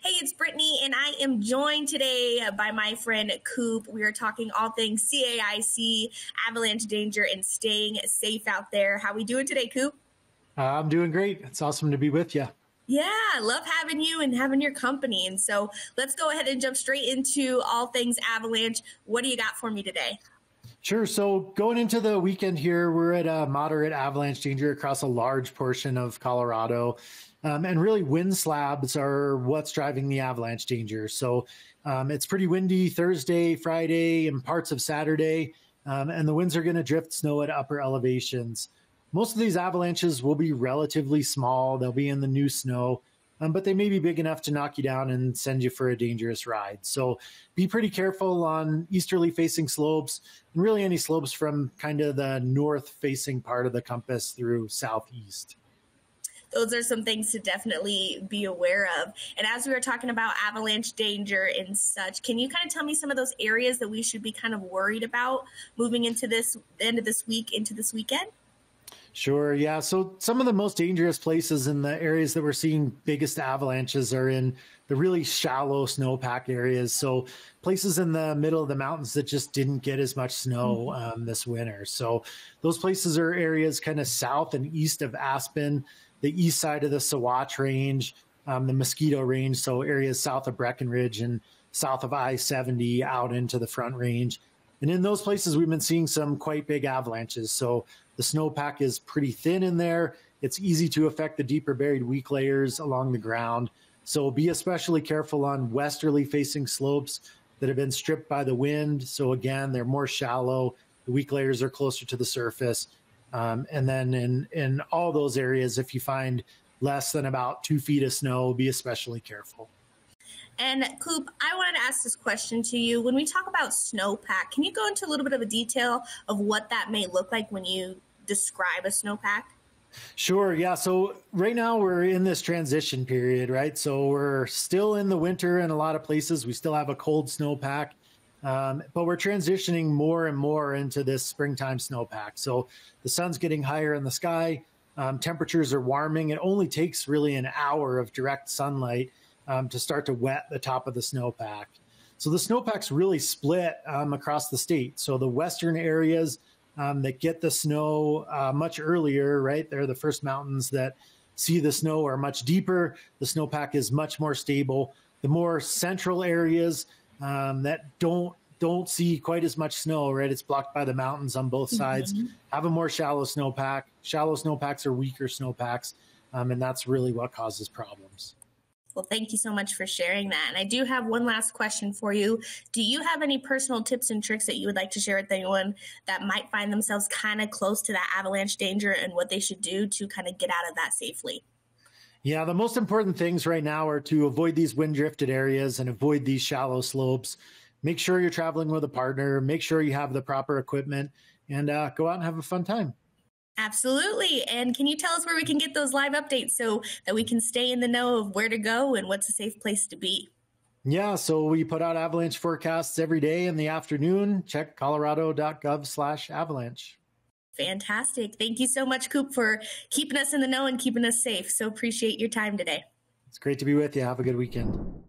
Hey, it's Brittany, and I am joined today by my friend Coop. We are talking all things CAIC, avalanche danger, and staying safe out there. How we doing today, Coop? I'm doing great. It's awesome to be with you. Yeah, love having you and having your company. And so let's go ahead and jump straight into all things avalanche. What do you got for me today? Sure. So going into the weekend here, we're at a moderate avalanche danger across a large portion of Colorado. Um, and really, wind slabs are what's driving the avalanche danger. So um, it's pretty windy Thursday, Friday, and parts of Saturday. Um, and the winds are going to drift snow at upper elevations. Most of these avalanches will be relatively small, they'll be in the new snow. Um, but they may be big enough to knock you down and send you for a dangerous ride. So be pretty careful on easterly facing slopes and really any slopes from kind of the north facing part of the compass through southeast those are some things to definitely be aware of. And as we were talking about avalanche danger and such, can you kind of tell me some of those areas that we should be kind of worried about moving into this end of this week, into this weekend? Sure. Yeah. So some of the most dangerous places in the areas that we're seeing biggest avalanches are in the really shallow snowpack areas. So places in the middle of the mountains that just didn't get as much snow mm-hmm. um, this winter. So those places are areas kind of south and east of Aspen the east side of the Sawatch Range, um, the Mosquito Range, so areas south of Breckenridge and south of I 70 out into the Front Range. And in those places, we've been seeing some quite big avalanches. So the snowpack is pretty thin in there. It's easy to affect the deeper buried weak layers along the ground. So be especially careful on westerly facing slopes that have been stripped by the wind. So again, they're more shallow. The weak layers are closer to the surface. Um, and then in in all those areas, if you find less than about two feet of snow, be especially careful. And Coop, I wanted to ask this question to you. When we talk about snowpack, can you go into a little bit of a detail of what that may look like when you describe a snowpack? Sure. Yeah. So right now we're in this transition period, right? So we're still in the winter in a lot of places. We still have a cold snowpack. Um, but we're transitioning more and more into this springtime snowpack. So the sun's getting higher in the sky. Um, temperatures are warming. It only takes really an hour of direct sunlight um, to start to wet the top of the snowpack. So the snowpack's really split um, across the state. So the western areas um, that get the snow uh, much earlier, right? They're the first mountains that see the snow are much deeper. The snowpack is much more stable. The more central areas um, that don't don't see quite as much snow, right? It's blocked by the mountains on both sides. Mm-hmm. Have a more shallow snowpack. Shallow snowpacks are weaker snowpacks, um, and that's really what causes problems. Well, thank you so much for sharing that. And I do have one last question for you. Do you have any personal tips and tricks that you would like to share with anyone that might find themselves kind of close to that avalanche danger and what they should do to kind of get out of that safely? Yeah, the most important things right now are to avoid these wind drifted areas and avoid these shallow slopes. Make sure you're traveling with a partner, make sure you have the proper equipment, and uh, go out and have a fun time. Absolutely. And can you tell us where we can get those live updates so that we can stay in the know of where to go and what's a safe place to be? Yeah, so we put out avalanche forecasts every day in the afternoon. Check colorado.gov slash avalanche. Fantastic. Thank you so much, Coop, for keeping us in the know and keeping us safe. So appreciate your time today. It's great to be with you. Have a good weekend.